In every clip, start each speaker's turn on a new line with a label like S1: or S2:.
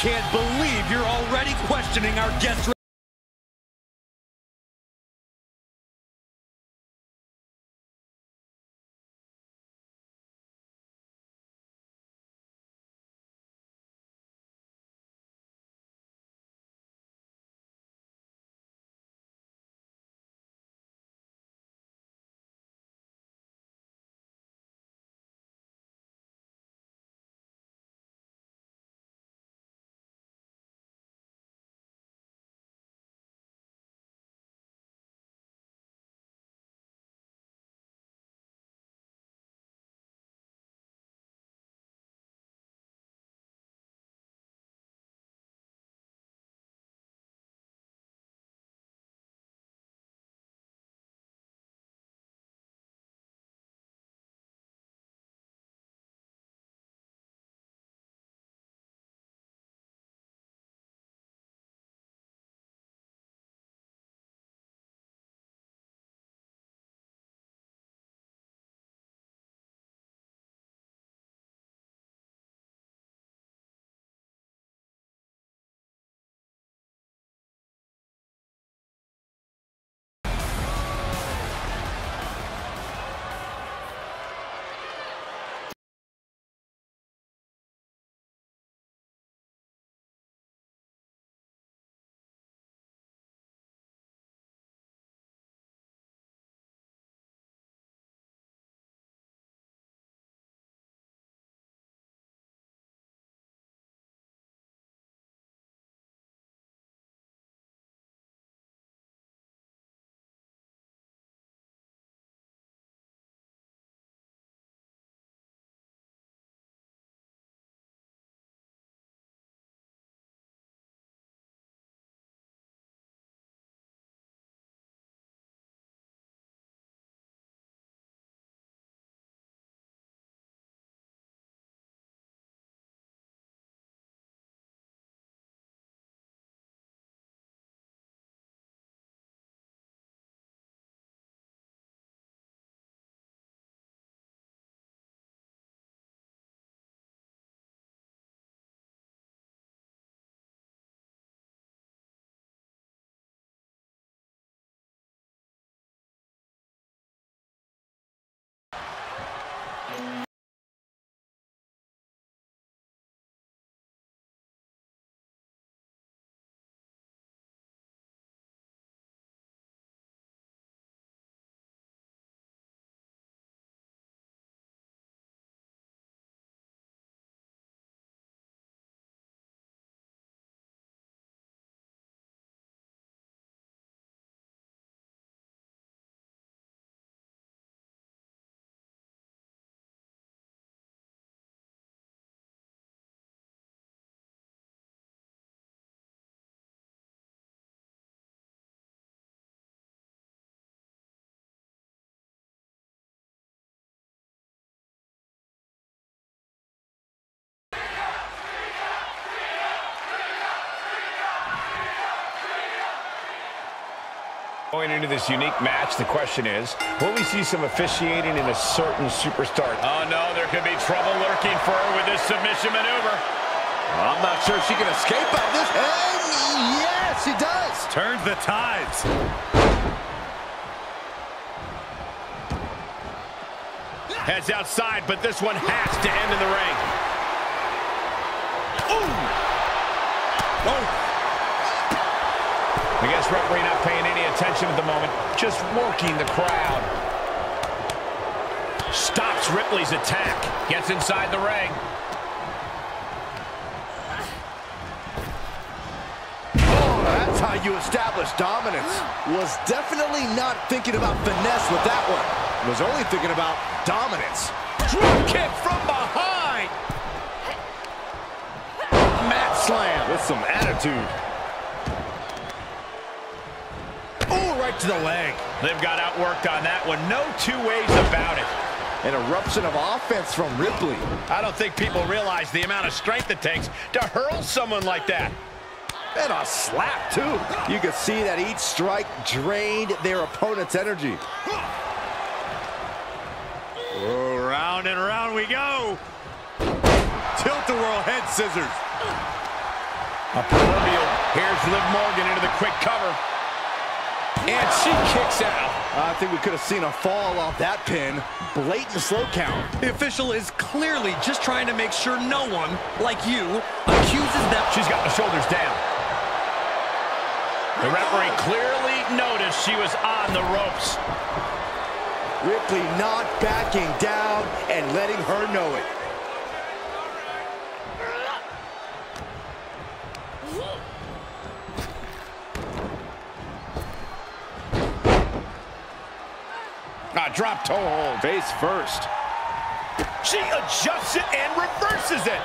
S1: can't believe you're already questioning our guest.
S2: Going into this unique match, the question is, will we see some officiating in a certain superstar?
S3: Oh, no, there could be trouble lurking for her with this submission maneuver.
S1: Well, I'm not sure she can escape out of this. And yes, she does.
S3: Turns the tides. Heads outside, but this one has to end in the ring.
S2: Ooh. Oh. Referee not paying any attention at the moment, just working the crowd.
S3: Stops Ripley's attack, gets inside the ring.
S1: Oh, that's how you establish dominance. Was definitely not thinking about finesse with that one. Was only thinking about dominance.
S3: Drop kick from behind.
S1: Mat slam with some attitude. right to the leg.
S3: They've got outworked on that one. No two ways about it.
S1: An eruption of offense from Ripley.
S3: I don't think people realize the amount of strength it takes to hurl someone like that.
S1: And a slap, too. You could see that each strike drained their opponent's energy.
S3: Oh, round and round we go. Tilt-a-whirl head scissors. A proverbial. Here's Liv Morgan into the quick cover. And she kicks out.
S1: I think we could have seen a fall off that pin. Blatant slow count.
S4: The official is clearly just trying to make sure no one, like you, accuses them.
S3: She's got the shoulders down. The referee clearly noticed she was on the ropes.
S1: Ripley not backing down and letting her know it.
S3: Drop toe hold.
S1: Face first.
S3: She adjusts it and reverses it.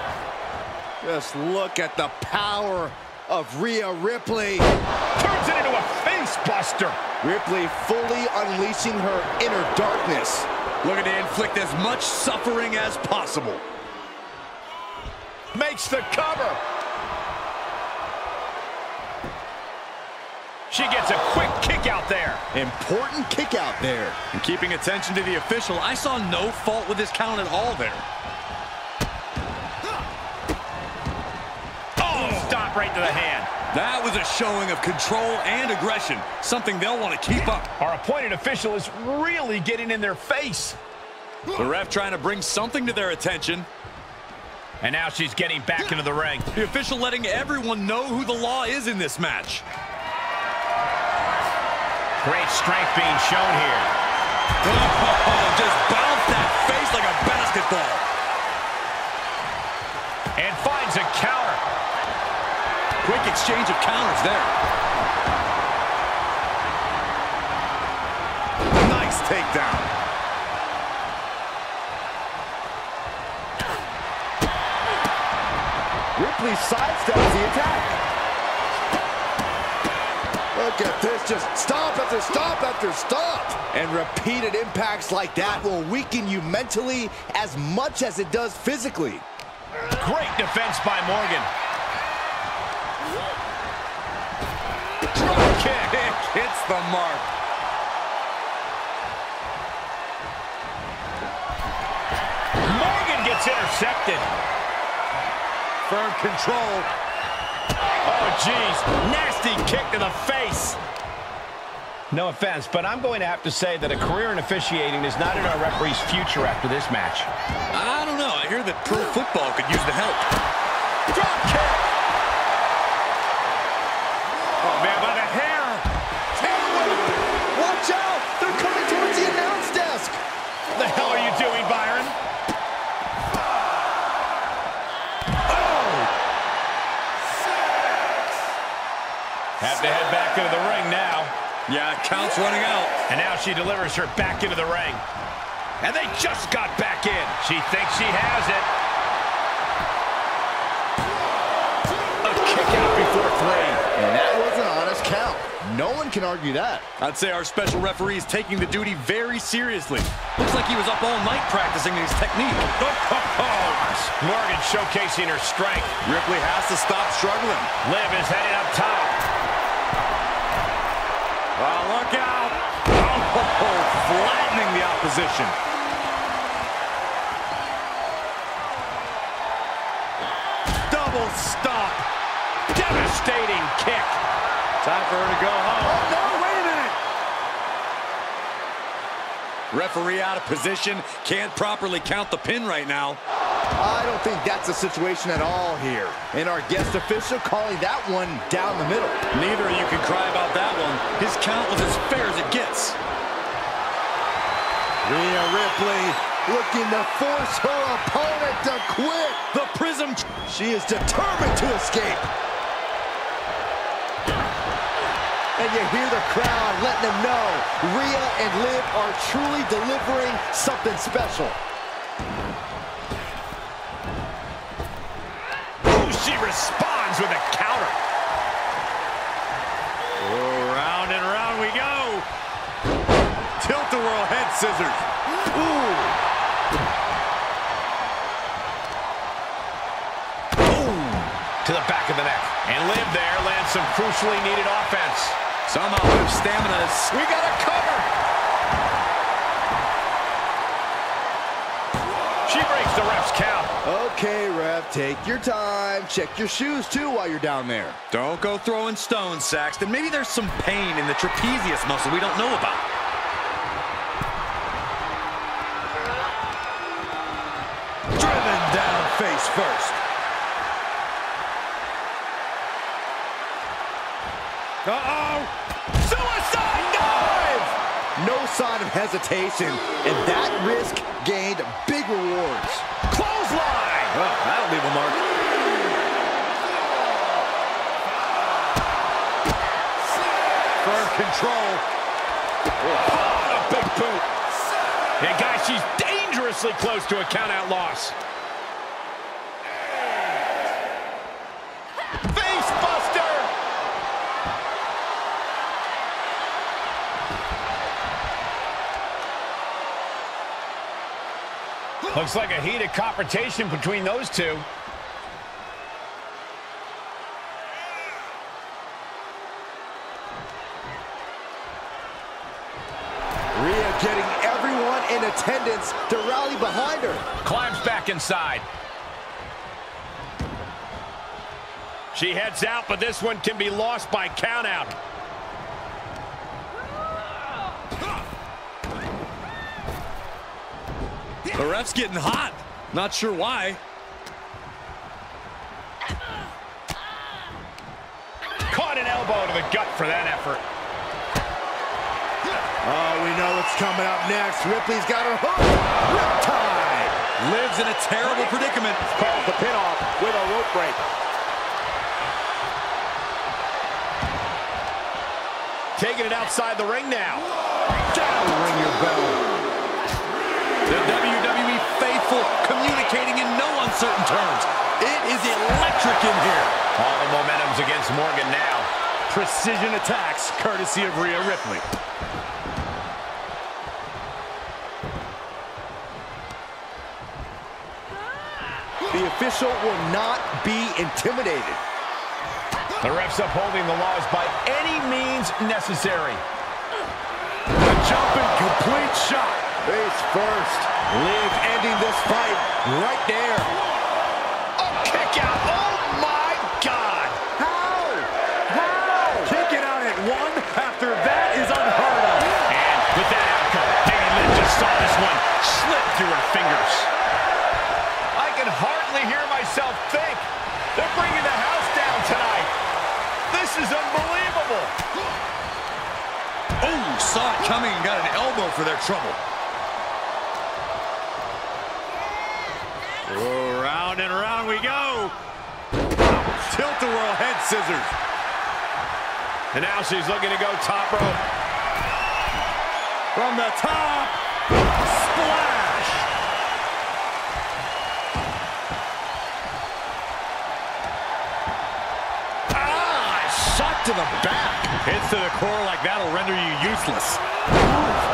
S1: Just look at the power of Rhea Ripley.
S3: Turns it into a face buster.
S1: Ripley fully unleashing her inner darkness.
S4: Looking to inflict as much suffering as possible.
S3: Makes the cover. She gets a quick kick out there.
S1: Important kick out there.
S4: And keeping attention to the official, I saw no fault with his count at all there.
S3: Oh, stop right to the hand.
S4: That was a showing of control and aggression, something they'll want to keep up.
S3: Our appointed official is really getting in their face.
S4: The ref trying to bring something to their attention.
S3: And now she's getting back into the ring.
S4: The official letting everyone know who the law is in this match.
S3: Great strength being shown here.
S4: Oh, just bounced that face like a basketball.
S3: And finds a counter.
S4: Quick exchange of counters there.
S1: Nice takedown. Ripley sidesteps the attack. Look at this, just stop after stop after stop. And repeated impacts like that will weaken you mentally as much as it does physically.
S3: Great defense by Morgan. Drop kick.
S4: It hits the mark.
S3: Morgan gets intercepted.
S4: Firm control.
S3: Oh, jeez. Nasty kick to the face. No offense, but I'm going to have to say that a career in officiating is not in our referee's future after this match.
S4: I don't know. I hear that pro football could use the help. Count's running out.
S3: And now she delivers her back into the ring. And they just got back in. She thinks she has it. A kick out before three.
S1: And that was an honest count. No one can argue that.
S4: I'd say our special referee is taking the duty very seriously. Looks like he was up all night practicing his technique.
S3: Morgan showcasing her strength.
S4: Ripley has to stop struggling.
S3: Liv is heading up top.
S4: Out. Oh, flattening the opposition. Double stop.
S3: Devastating kick.
S4: Time for her to go home.
S1: Oh, no, wait a minute!
S4: Referee out of position. Can't properly count the pin right now.
S1: I don't think that's the situation at all here. And our guest official calling that one down the middle.
S4: Neither of you can cry about that one. His count was as fair as it gets.
S1: Rhea Ripley looking to force her opponent to quit.
S4: The Prism.
S1: She is determined to escape. And you hear the crowd letting them know Rhea and Liv are truly delivering something special.
S3: Ooh, she responds with a counter.
S4: Oh, round and round we go. Tilt-a-whirl head scissors.
S3: To the back of the neck. And Liv there lands some crucially needed offense.
S4: Somehow Liv's stamina.
S3: We got a cover. She breaks the ref's count.
S1: Okay, ref, take your time. Check your shoes, too, while you're down there.
S4: Don't go throwing stones, Saxton. Maybe there's some pain in the trapezius muscle we don't know about.
S1: No sign of hesitation, and that risk gained big rewards.
S4: Clothesline! Oh, that'll leave a mark. Firm control.
S3: Oh, a big boot. And guys, she's dangerously close to a count-out loss. Face Looks like a heated confrontation between those two.
S1: Rhea getting everyone in attendance to rally behind her.
S3: Climbs back inside. She heads out, but this one can be lost by countout.
S4: The ref's getting hot. Not sure why.
S3: Caught an elbow to the gut for that effort.
S1: Oh, we know what's coming up next. Ripley's got her hook. Riptide.
S4: Liv's in a terrible predicament.
S1: Calls the pin off with a rope break.
S3: Taking it outside the ring now.
S1: That'll ring your bell.
S4: The WWE faithful communicating in no uncertain terms. It is electric in here.
S3: All the momentum's against Morgan now.
S4: Precision attacks courtesy of Rhea Ripley.
S1: The official will not be intimidated.
S3: The ref's upholding the laws by any means necessary.
S4: The jumping complete shot.
S1: Face first. Liv ending this fight right there.
S3: Kick out. Oh, my God.
S1: How? How?
S4: Kick it out at one after that is unheard of.
S3: And with that outcome, Peggy Lynn just saw this one slip through her fingers. I can hardly hear myself think. They're bringing the house down tonight. This is unbelievable.
S4: Oh, saw it coming and got an elbow for their trouble. Round and round we go. Tilt-a-whirl head scissors.
S3: And now she's looking to go top rope.
S4: From the top. Splash.
S3: Ah, shot to the back.
S4: Hits to the core like that'll render you useless.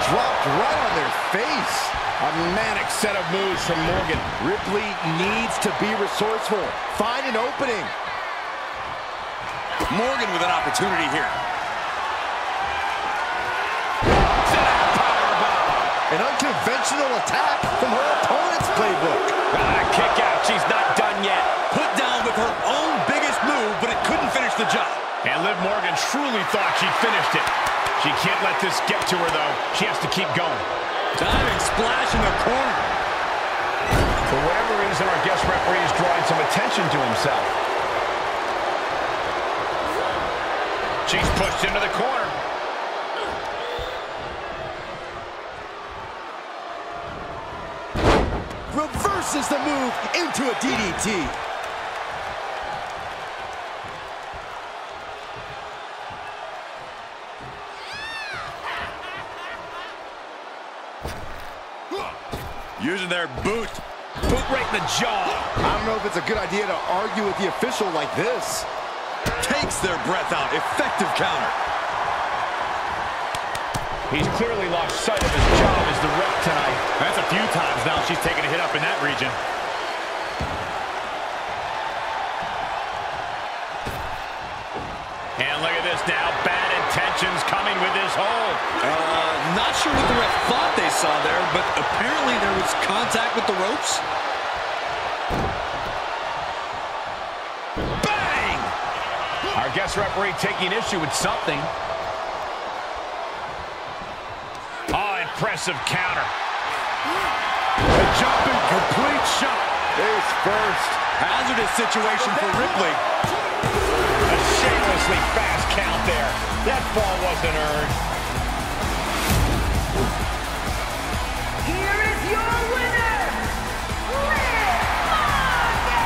S1: Dropped right on their face.
S3: A manic set of moves from Morgan.
S1: Ripley needs to be resourceful. Find an opening.
S4: Morgan with an opportunity here.
S1: An unconventional attack from her opponent's playbook.
S3: Ah, kick out. She's not done yet.
S4: Put down with her own biggest move, but it couldn't finish the job.
S3: And Liv Morgan truly thought she'd finished it. She can't let this get to her, though. She has to keep going.
S4: Diving splash in the corner.
S3: For whatever reason, our guest referee is drawing some attention to himself. She's pushed into the corner.
S1: Reverses the move into a DDT.
S4: Using their boot.
S3: Boot right in the jaw.
S1: I don't know if it's a good idea to argue with the official like this.
S4: Takes their breath out. Effective counter.
S3: He's clearly lost sight of his job as the ref tonight.
S4: That's a few times now she's taken a hit up in that region.
S3: And look at this now. Bad intentions coming with this hold.
S4: Uh, not sure what the ref thought they saw there, but apparently there was contact with the ropes.
S3: Bang! Our guest referee taking issue with something. Oh, impressive counter.
S4: A jumping complete shot.
S1: There's first.
S4: Hazardous situation for Ripley.
S3: That fall wasn't earned.
S5: Here is your winner, Liv Morgan!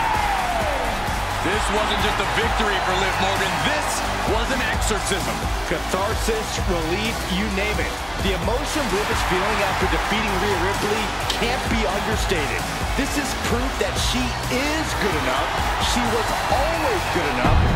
S4: This wasn't just a victory for Liv Morgan. This was an exorcism.
S1: Catharsis, relief, you name it. The emotion Liv is feeling after defeating Rhea Ripley can't be understated. This is proof that she is good enough. She was always good enough to